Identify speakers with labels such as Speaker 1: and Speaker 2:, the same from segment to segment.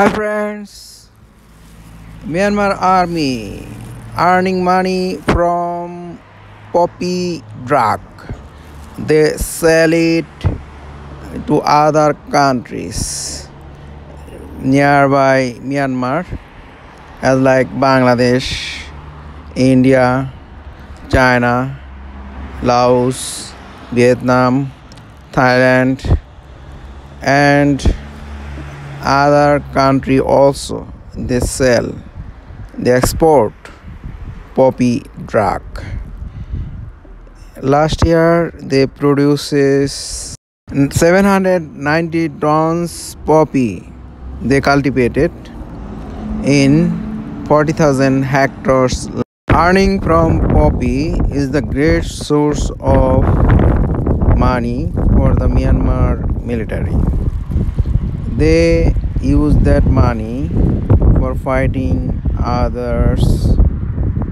Speaker 1: Hi friends, Myanmar army earning money from poppy drug. They sell it to other countries nearby Myanmar as like Bangladesh, India, China, Laos, Vietnam, Thailand and other country also they sell they export poppy drug. Last year they produces 790 tons poppy. They cultivated in 40000 hectares. Earning from poppy is the great source of money for the myanmar military they use that money for fighting others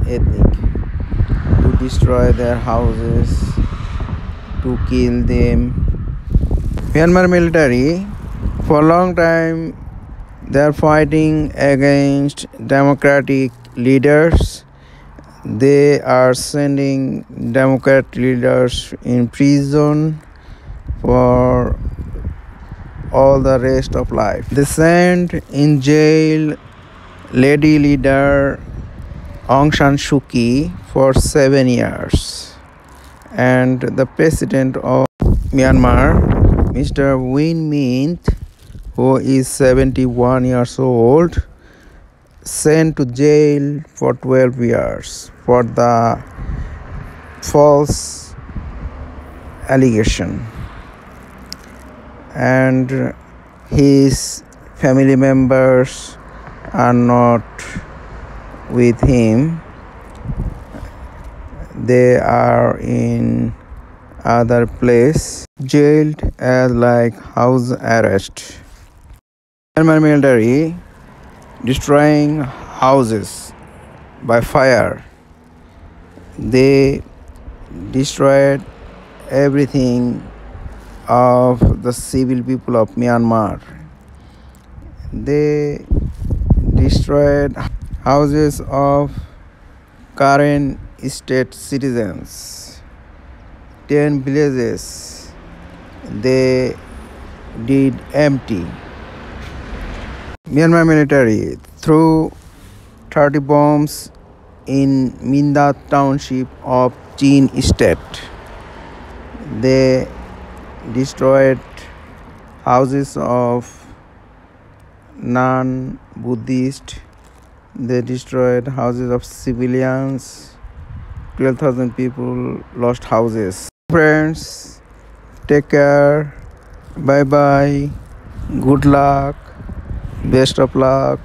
Speaker 1: ethnic to destroy their houses. To kill them. Myanmar military for a long time they are fighting against democratic leaders. They are sending democrat leaders in prison for all the rest of life. They sent in jail lady leader Aung San Suu Kyi for seven years, and the president of Myanmar, Mr. Win Myint, who is 71 years old, sent to jail for 12 years for the false allegation and his family members are not with him. They are in other place jailed as like house arrest. Myanmar military destroying houses by fire. They destroyed everything of the civil people of Myanmar. They destroyed houses of current state citizens. Ten villages they did empty. Myanmar military threw 30 bombs in Mindat township of Chin state. They destroyed houses of non-Buddhist. They destroyed houses of civilians. 12,000 people lost houses. Friends, take care. Bye bye. Good luck. Best of luck.